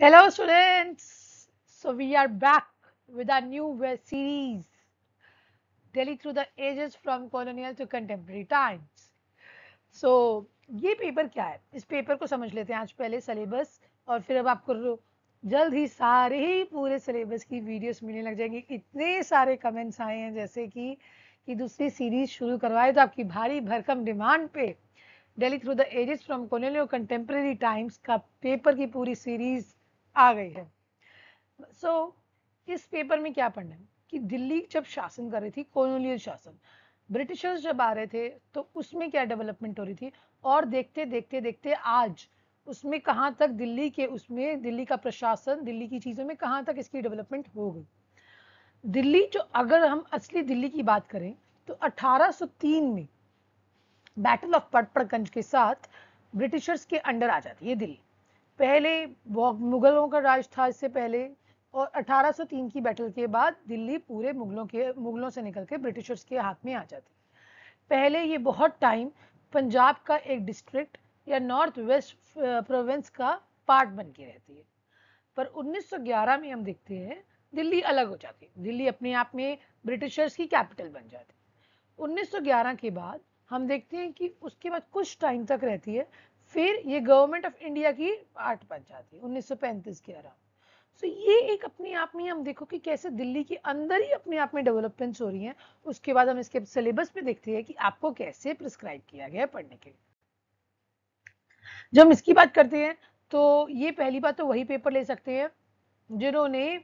Hello, students. So we are back with our new web series, Delhi through the ages from colonial to contemporary times. So ये paper क्या है इस paper को समझ लेते हैं आज पहले सिलेबस और फिर अब आपको जल्द ही सारे ही पूरे सिलेबस की वीडियोस मिलने लग जाएँगी इतने सारे कमेंट्स आए हैं जैसे कि कि दूसरी सीरीज़ शुरू करवाए तो आपकी भारी भरकम डिमांड पे Delhi through the ages from colonial contemporary times का पेपर की पूरी सीरीज़ आ गई है। सो so, इस पेपर में क्या पढ़ना है? कि दिल्ली जब शासन कर रही थी कॉलोनियल शासन ब्रिटिशर्स जब आ रहे थे तो उसमें क्या डेवलपमेंट हो रही थी? और देखते देखते देखते आज उसमें कहाँ तक दिल्ली के उसमें दिल्ली का प्रशासन दिल्ली की चीज़ों में कहाँ तक इसकी डेवलपमेंट हो गई? दिल्ली जो अगर हम असली दिल्ली की बात करें तो 1803 में बैटल ऑफ़ पटपड़गंज के साथ ब्रिटिशर्स के अंडर आ जाती है दिल्ली। पहले मुगलों का राज था इससे पहले, और 1803 की बैटल के बाद दिल्ली पूरे मुगलों के मुगलों से निकल के ब्रिटिशर्स के हाथ में आ जाती। पहले ये बहुत टाइम पंजाब का एक डिस्ट्रिक्ट या नॉर्थ वेस्ट प्रोविंस का पार्ट बन के रहती है। पर 1911 में हम देखते हैं, दिल्ली अलग हो जाती। है दिल्ली अपने आप में ब्रिटिशर्स की कैपिटल बन जाती। 1911 के बाद हम देखते हैं कि उसके बाद कुछ टाइम तक रहती है फिर ये गवर्नमेंट ऑफ़ इंडिया की पार्ट बन जाती है 1935 के अराउंड। सो ये एक अपने आप में हम देखो कि कैसे दिल्ली के अंदर ही अपने आप में डेवलपमेंट्स हो रही हैं, उसके बाद हम इसके सिलेबस पे देखते हैं कि आपको कैसे प्रिस्क्राइब किया गया है पढ़ने के लिए। जब हम इसकी बात करते हैं तो ये पहली बात तो वही पेपर ले सकते हैं, जिन्होंने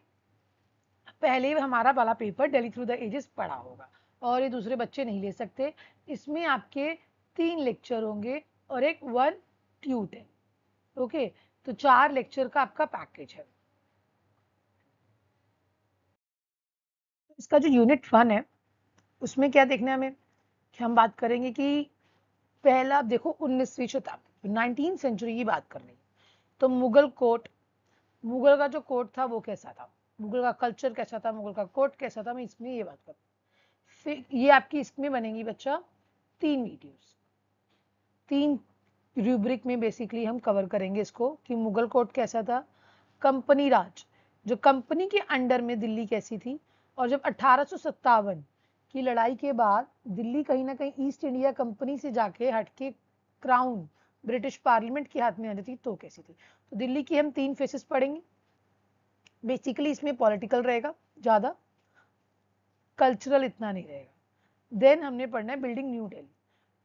पहले हमारा वाला paper Delhi through the ages पढ़ा होगा, और ये दूसरे बच्चे नहीं ले सकते। इसमें आपके तीन लेक्चर होंगे, और एक वन ट्यूट है। ओके तो चार लेक्चर का आपका पैकेज है। इसका जो यूनिट वन है, उसमें क्या देखना है हमें? कि हम बात करेंगे कि पहला, आप देखो उन्नीसवीं शताब्दी नाइनटीन सेंचुरी की बात कर रही तो मुगल कोर्ट मुगल का जो कोर्ट था वो कैसा था? मुगल का कल्चर कैसा था? मुगल का कोर्ट कैसा था? मैं इसमें ये बात कर फिर ये आपकी इसमें बनेगी बच्चा, तीन वीडियोस तीन रूब्रिक में बेसिकली हम कवर करेंगे इसको कि मुगल कोर्ट कैसा था, कंपनी राज, जो कंपनी के अंडर में दिल्ली कैसी थी, और जब अठारह की लड़ाई के बाद दिल्ली कहीं ना कहीं ईस्ट इंडिया कंपनी से जाके हटके क्राउन ब्रिटिश पार्लियामेंट के हाथ में आ थी तो कैसी थी? तो दिल्ली की हम तीन फेसेस पढ़ेंगे। बेसिकली इसमें पॉलिटिकल रहेगा ज़्यादा कल्चरल इतना नहीं रहेगा। देन हमने पढ़ना है बिल्डिंग न्यू दिल्ली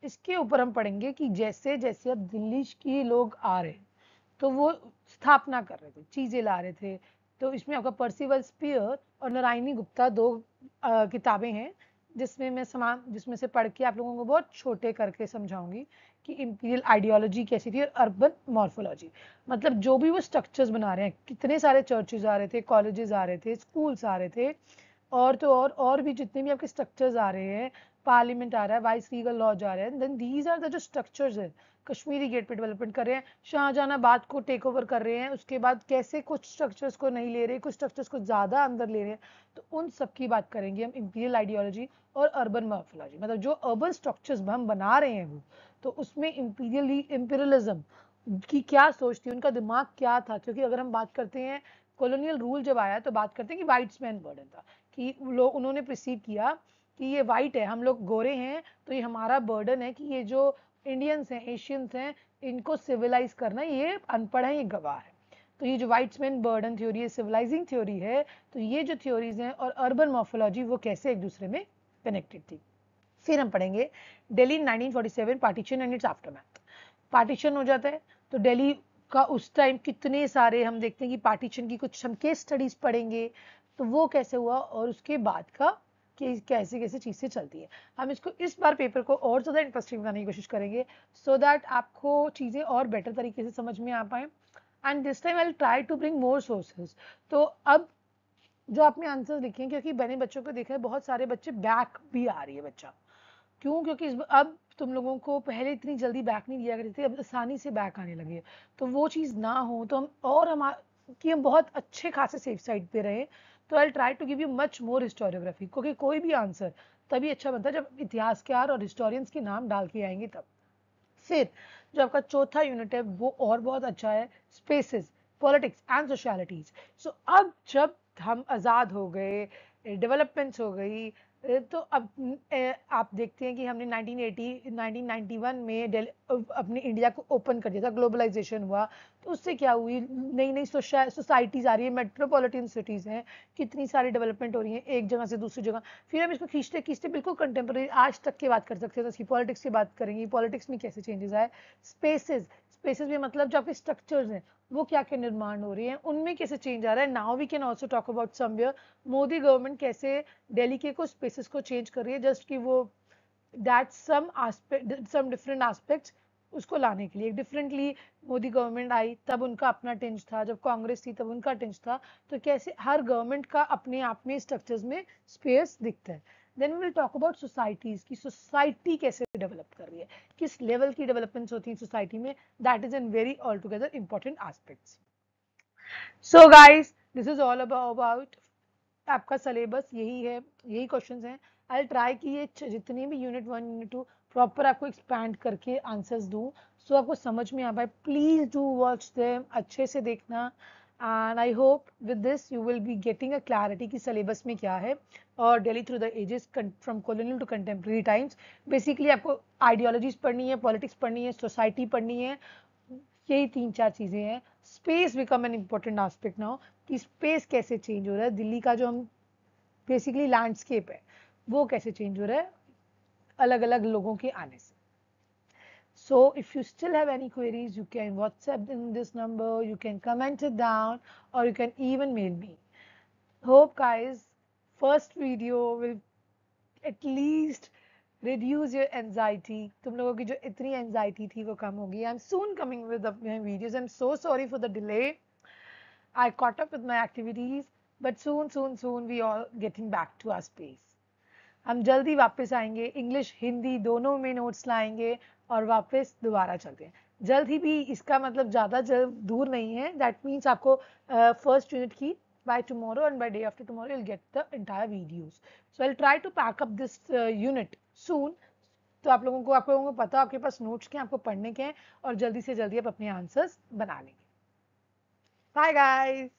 इसके ऊपर हम पढ़ेंगे कि जैसे जैसे अब दिल्ली के लोग आ रहे तो वो स्थापना कर रहे थे, चीज़ें ला रहे थे। तो इसमें आपका पर्सिवल स्पीयर और नारायणी गुप्ता दो किताबें हैं, जिसमें मैं समान जिसमें से पढ़ के आप लोगों को बहुत छोटे करके समझाऊँगी कि इम्पीरियल आइडियोलॉजी कैसी थी और अर्बन मॉर्फोलॉजी मतलब जो भी वो स्ट्रक्चर्स बना रहे हैं, कितने सारे चर्चेज आ रहे थे कॉलेजेस आ रहे थे स्कूल्स आ रहे थे, और तो और और भी जितने भी आपके स्ट्रक्चर्स आ रहे हैं पार्लियामेंट आ रहा है वाइस लीगल लॉ जा रहे हैं देन दीज आर द जो स्ट्रक्चर्स है, कश्मीरी गेट पे डेवलपमेंट कर रहे हैं, शाहजहानाबाद को टेक ओवर कर रहे हैं, उसके बाद कैसे कुछ स्ट्रक्चर्स को नहीं ले रहे, कुछ स्ट्रक्चर्स को ज़्यादा अंदर ले रहे हैं तो उन सब की बात करेंगे हम इंपीरियल आइडियोलॉजी और अर्बन मॉर्फोलॉजी मतलब जो अर्बन स्ट्रक्चर्स हम बना रहे हैं वो तो उसमें इंपीरियली इंपीरियलिज्म की क्या सोच थी, उनका दिमाग क्या था, क्योंकि अगर हम बात करते हैं कॉलोनियल रूल जब आया तो बात करते हैं कि वाइट्समैन बर्डन था, कि लोग उन्होंने प्रिसीव किया कि ये वाइट है, हम लोग गोरे हैं तो ये हमारा बर्डन है कि ये जो इंडियंस हैं एशियंस हैं, इनको सिविलाइज करना, ये अनपढ़ है, ये गवाह है। तो ये जो वाइट्समैन बर्डन थ्योरी है सिविलाइजिंग थ्योरी है तो ये जो थ्योरीज हैं और अर्बन मॉर्फोलॉजी वो कैसे एक दूसरे में कनेक्टेड थी? फिर हम पढ़ेंगे Delhi 1947 partition and its aftermath partition हो जाता है तो दिल्ली का उस टाइम कितने सारे हम देखते हैं कि पार्टीशन की कुछ हम केस स्टडीज़ पढ़ेंगे तो वो कैसे हुआ और उसके बाद का कि कैसे कैसे चीज़ें चलती है। हम इसको इस बार पेपर को और ज़्यादा इंटरेस्टिंग बनाने की कोशिश करेंगे सो so दैट आपको चीज़ें और बेटर तरीके से समझ में आ पाए। And this time I try to bring more sources तो अब जो आपने आंसर लिखे हैं, क्योंकि मैंने बच्चों को देखा है, बहुत सारे बच्चे बैक भी आ रही है बच्चा। क्यों? क्योंकि अब तुम लोगों को पहले इतनी जल्दी बैक नहीं दिया करती थी, अब आसानी से बैक आने लगे तो वो चीज़ ना हो तो हम और हम, कि हम बहुत अच्छे खासे सेफ़ साइड पे रहे। तो I try to give you much more historiography क्योंकि कोई भी आंसर तभी अच्छा बनता है जब इतिहासकार और हिस्टोरियंस के नाम डाल के आएँगे तब। फिर, जो आपका चौथा यूनिट है, वो और बहुत अच्छा है spaces politics and socialities so अब जब हम आज़ाद हो गए डेवलपमेंट्स हो गई तो अब आप देखते हैं कि हमने 1980 1991 में अपने इंडिया को ओपन कर दिया था, ग्लोबलाइजेशन हुआ। तो उससे क्या हुई? नई नई सोसाइटीज़ आ रही है, मेट्रोपॉलिटन सिटीज़ हैं, कितनी सारी डेवलपमेंट हो रही है, एक जगह से दूसरी जगह। फिर हम इसको खींचते खींचते बिल्कुल कंटेम्प्रेरी आज तक की बात कर सकते हैं तो पॉलिटिक्स की बात करेंगे। पॉलिटिक्स में कैसे चेंजेस आए? स्पेसेस स्पेसेस में मतलब जो आपके स्ट्रक्चर्स हैं, वो क्या क्या निर्माण हो रही हैं, उनमें कैसे चेंज आ रहा है? Now we can also talk about somewhere Modi government कैसे दिल्ली के कुछ स्पेसेस को चेंज कर रही है जस्ट कि वो that some aspect some different aspects उसको लाने के लिए। डिफरेंटली मोदी गवर्नमेंट आई, तब उनका अपना टेंज था। जब कांग्रेस थी, तब उनका टेंज था। तो कैसे हर गवर्नमेंट का अपने आप में स्ट्रक्चर्स में स्पेस दिखता है। Then will talk about societies की सोसाइटी कैसे डेवलप कर रही है। किस लेवल की डेवलपमेंट्स होती है सोसाइटी में? That is an very all together important aspects so guys this is all about आपका सिलेबस यही है, यही क्वेश्चंस हैं। आई ट्राई कि ये जितने भी unit one unit two proper आपको एक्सपैंड करके आंसर्स दूँ सो आपको समझ में आ पाए। प्लीज़ डू वॉच देम अच्छे से देखना। And I hope with this you will be getting a clarity कि सिलेबस में क्या है। और Delhi through the ages from colonial to contemporary times basically आपको आइडियोलॉजीज पढ़नी है पॉलिटिक्स पढ़नी है सोसाइटी पढ़नी है। यही तीन चार चीज़ें हैं। Space become an important aspect now कि स्पेस कैसे चेंज हो रहा है? दिल्ली का जो हम बेसिकली लैंडस्केप है, वो कैसे चेंज हो रहा है? अलग अलग लोगों के आने से। So if you still have any queries you can WhatsApp in this number you can comment down और you can even mail me hope guys first video will at least reduce your anxiety तुम लोगों की जो इतनी anxiety थी वो कम होगी। I am soon coming with videos I am so sorry for the delay I caught up with my activities but soon soon soon we all getting back to our space हम जल्दी वापस आएँगे। English Hindi दोनों में notes लाएँगे और वापस दोबारा चलते हैं। जल्द ही भी इसका मतलब ज़्यादा जल्द दूर नहीं है। दैट मीन्स आपको फ़र्स्ट uh, यूनिट की by tomorrow and by day after tomorrow you'll get the entire videos so i'll try to pack up this uh, unit soon तो आप लोगों को आप लोगों को पता आपके पास नोट्स के आपको पढ़ने के हैं और जल्दी से जल्दी आप अपने आंसर्स बना लेंगे बाय गाइस